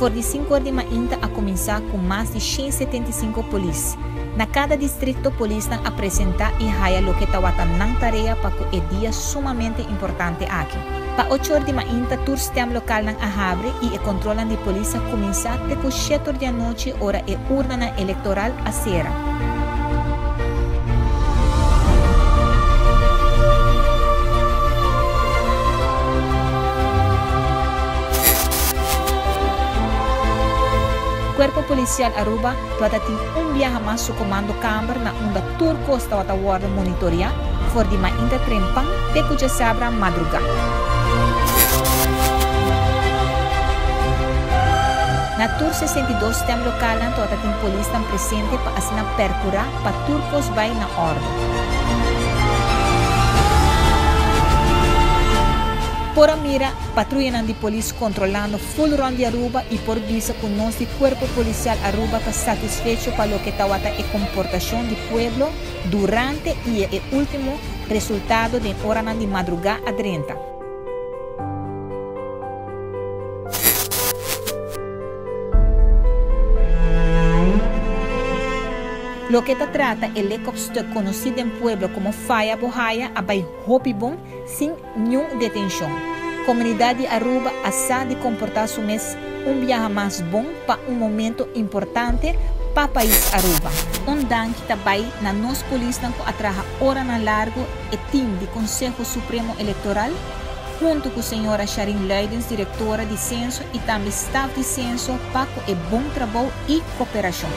For de 5 horas de a começar com mais de 175 polícias. Na cada distrito, polícia apresenta e raia lo que tawata nang tarefa para que é dia sumamente importante aqui. Pa 8 horas de manhã, o sistema local ng ahabre e o controle de polícia começa até com 7 horas da noite, hora e urna eleitoral a sera. cuerpo policial Aruba toată timp umblia Hamas sub comando camber na unda turco stawata war monitoria for di mai inte de te cuce abra madruga. Na tur 62 stem local na toată timp polis tam presente pa asina percura pa turcos bai na ordo. Por a mira, patrulha de polícia controlando full round de Aruba e por visa com nós de corpo policial Aruba está satisfeito para o que está a comportação do pueblo durante e o último resultado de hora de madrugada a 30. Lo que trata el helicóptero conocido en pueblo como Faya Bohaya abai Hopibon sin nenhuma detenção. Comunidade Aruba assa de comportar su mês um viaje mais bom para um momento importante para o país Aruba. Um dan que também na nos polícia com atraja hora na largo e time de Conselho Supremo Eleitoral junto com a senhora Sharin Leidens, diretora de censo e também staff de censo para o bom trabalho e cooperação.